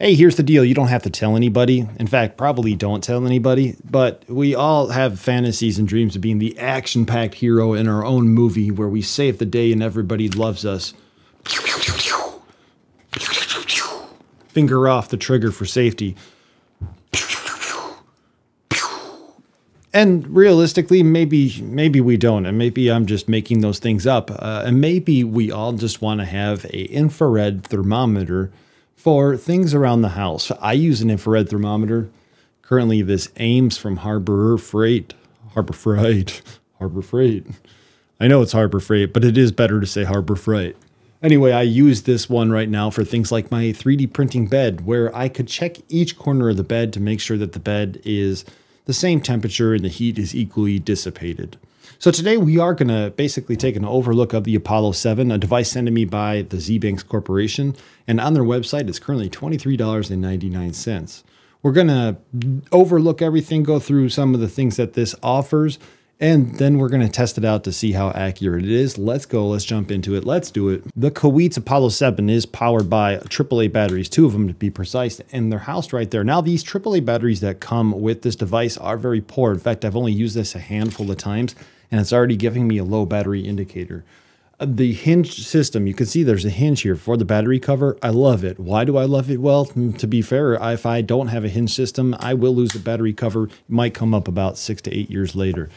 Hey, here's the deal. You don't have to tell anybody. In fact, probably don't tell anybody. But we all have fantasies and dreams of being the action packed hero in our own movie where we save the day and everybody loves us. Finger off the trigger for safety. And realistically, maybe maybe we don't, and maybe I'm just making those things up. Uh, and maybe we all just want to have a infrared thermometer for things around the house. I use an infrared thermometer. Currently, this Ames from Harbor Freight. Harbor Freight. Harbor Freight. I know it's Harbor Freight, but it is better to say Harbor Freight. Anyway, I use this one right now for things like my 3D printing bed, where I could check each corner of the bed to make sure that the bed is the same temperature and the heat is equally dissipated. So today we are going to basically take an overlook of the Apollo 7, a device sent to me by the Zbanx Corporation, and on their website it's currently $23.99. We're going to overlook everything, go through some of the things that this offers, and then we're going to test it out to see how accurate it is. Let's go. Let's jump into it. Let's do it. The Kaiweets Apollo 7 is powered by AAA batteries, two of them to be precise, and they're housed right there. Now, these AAA batteries that come with this device are very poor. In fact, I've only used this a handful of times, and it's already giving me a low battery indicator. Uh, the hinge system, you can see there's a hinge here for the battery cover. I love it. Why do I love it? Well, mm, to be fair, if I don't have a hinge system, I will lose the battery cover. It might come up about six to eight years later.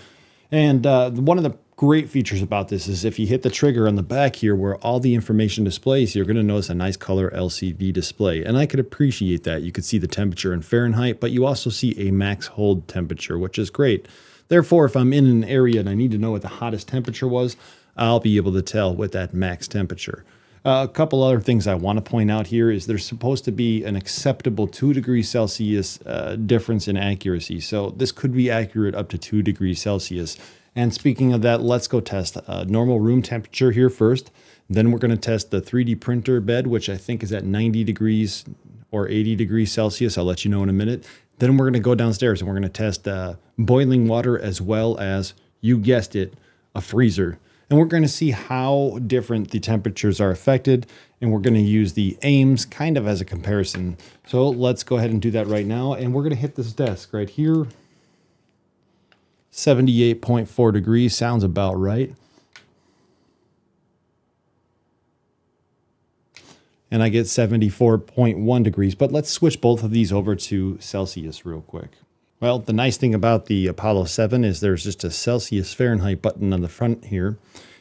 And uh, one of the great features about this is if you hit the trigger on the back here where all the information displays, you're going to notice a nice color LCD display. And I could appreciate that. You could see the temperature in Fahrenheit, but you also see a max hold temperature, which is great. Therefore, if I'm in an area and I need to know what the hottest temperature was, I'll be able to tell with that max temperature. Uh, a couple other things I want to point out here is there's supposed to be an acceptable 2 degrees Celsius uh, difference in accuracy. So this could be accurate up to 2 degrees Celsius. And speaking of that, let's go test uh, normal room temperature here first. Then we're going to test the 3D printer bed, which I think is at 90 degrees or 80 degrees Celsius. I'll let you know in a minute. Then we're going to go downstairs and we're going to test uh, boiling water as well as, you guessed it, a freezer and we're going to see how different the temperatures are affected and we're going to use the Ames kind of as a comparison. So let's go ahead and do that right now and we're going to hit this desk right here. 78.4 degrees sounds about right. And I get 74.1 degrees, but let's switch both of these over to Celsius real quick. Well, the nice thing about the Apollo 7 is there's just a Celsius Fahrenheit button on the front here.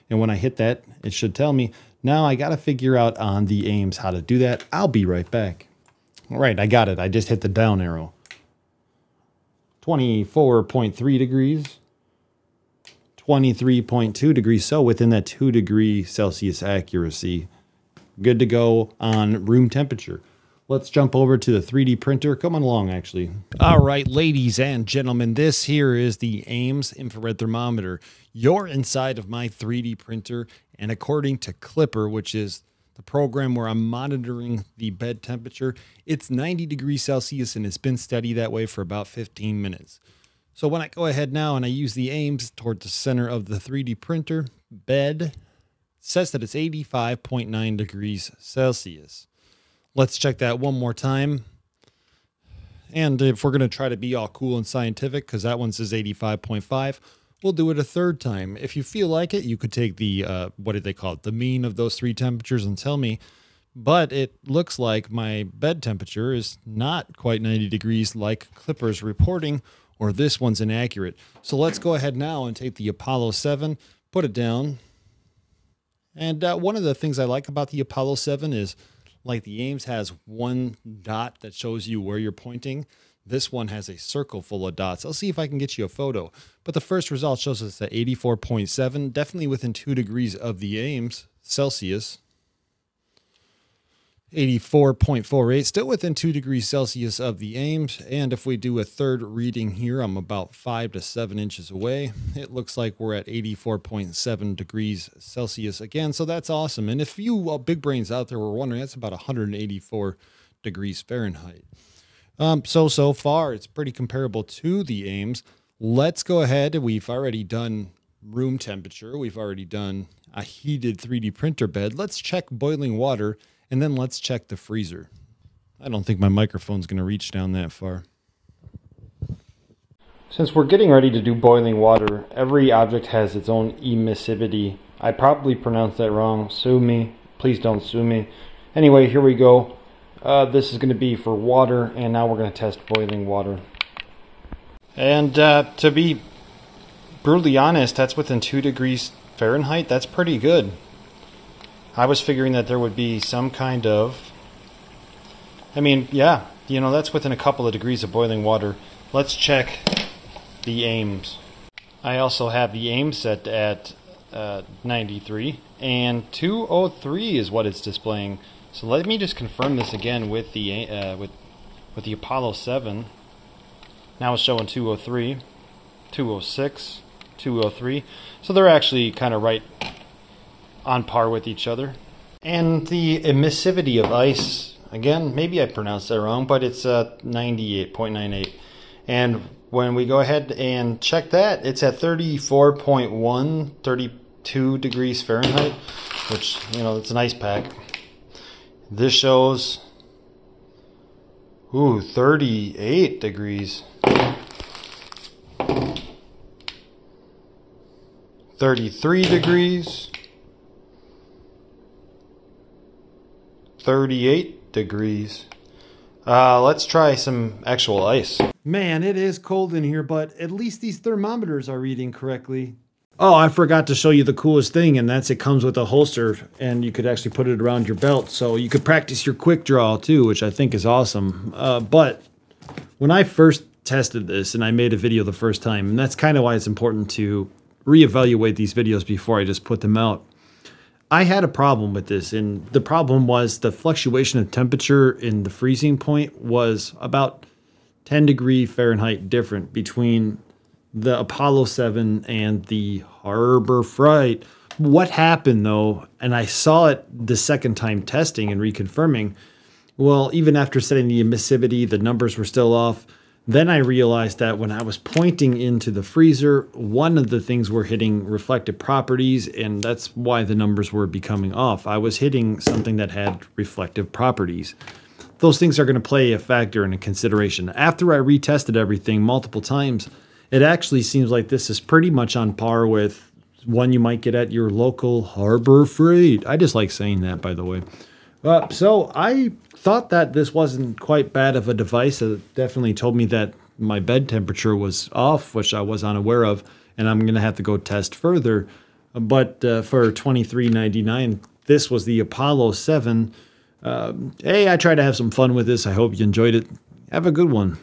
And when I hit that, it should tell me, now I got to figure out on the Ames how to do that. I'll be right back. All right, I got it. I just hit the down arrow. 24.3 degrees, 23.2 degrees. So within that 2 degree Celsius accuracy, good to go on room temperature. Let's jump over to the 3D printer. Come on along, actually. All right, ladies and gentlemen, this here is the Ames infrared thermometer. You're inside of my 3D printer, and according to Klipper, which is the program where I'm monitoring the bed temperature, it's 90 degrees Celsius, and it's been steady that way for about 15 minutes. So when I go ahead now and I use the Ames toward the center of the 3D printer, bed says that it's 85.9 degrees Celsius. Let's check that one more time. And if we're going to try to be all cool and scientific, because that one says 85.5, we'll do it a third time. If you feel like it, you could take the, uh, what did they call it, the mean of those three temperatures and tell me. But it looks like my bed temperature is not quite 90 degrees like Klipper's reporting, or this one's inaccurate. So let's go ahead now and take the Apollo 7, put it down. And uh, one of the things I like about the Apollo 7 is like the Ames has one dot that shows you where you're pointing. This one has a circle full of dots. I'll see if I can get you a photo. But the first result shows us at 84.7, definitely within 2 degrees of the Ames Celsius. 84.48, still within 2 degrees Celsius of the Ames. And if we do a third reading here, I'm about 5 to 7 inches away. It looks like we're at 84.7 degrees Celsius again, so that's awesome. And if you uh, big brains out there were wondering, that's about 184 degrees Fahrenheit. Um, so, so far, it's pretty comparable to the Ames. Let's go ahead. We've already done room temperature. We've already done a heated 3D printer bed. Let's check boiling water and then let's check the freezer. I don't think my microphone's going to reach down that far. Since we're getting ready to do boiling water, every object has its own emissivity. I probably pronounced that wrong. Sue me. Please don't sue me. Anyway, here we go. Uh, this is going to be for water, and now we're going to test boiling water. And uh, to be brutally honest, that's within 2 degrees Fahrenheit. That's pretty good. I was figuring that there would be some kind of. I mean, yeah, you know, that's within a couple of degrees of boiling water. Let's check the Ames. I also have the aim set at uh, 93, and 203 is what it's displaying. So let me just confirm this again with the uh, with with the Apollo 7. Now it's showing 203, 206, 203. So they're actually kind of right on par with each other. And the emissivity of ice, again, maybe I pronounced that wrong, but it's uh, 98.98. And when we go ahead and check that, it's at 34.1, 32 degrees Fahrenheit, which, you know, it's an ice pack. This shows, ooh, 38 degrees. 33 degrees. 38 degrees. Uh, let's try some actual ice. Man, it is cold in here, but at least these thermometers are reading correctly. Oh, I forgot to show you the coolest thing, and that's it comes with a holster, and you could actually put it around your belt, so you could practice your quick draw too, which I think is awesome. Uh, but when I first tested this, and I made a video the first time, and that's kind of why it's important to reevaluate these videos before I just put them out. I had a problem with this, and the problem was the fluctuation of temperature in the freezing point was about 10 degree Fahrenheit different between the Apollo 7 and the Harbor Freight. What happened though, and I saw it the second time testing and reconfirming, well, even after setting the emissivity, the numbers were still off. Then I realized that when I was pointing into the freezer, one of the things were hitting reflective properties, and that's why the numbers were becoming off. I was hitting something that had reflective properties. Those things are going to play a factor in a consideration. After I retested everything multiple times, it actually seems like this is pretty much on par with one you might get at your local Harbor Freight. I just like saying that, by the way. Uh, so I thought that this wasn't quite bad of a device. It definitely told me that my bed temperature was off, which I was unaware of, and I'm gonna have to go test further. But uh, for twenty three ninety nine, this was the Apollo Seven. Um, hey, I tried to have some fun with this. I hope you enjoyed it. Have a good one.